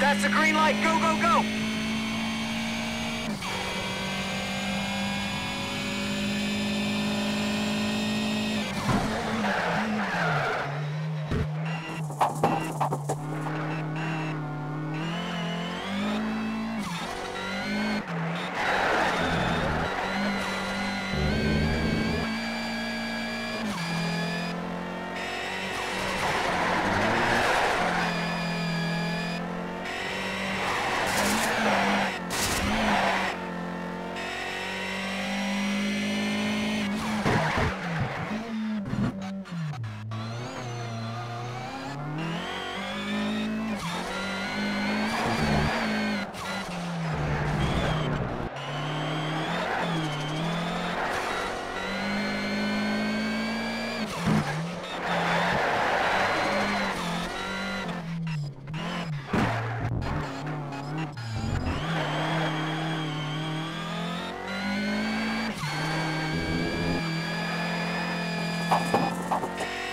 That's the green light. Go, go, go! フフフ。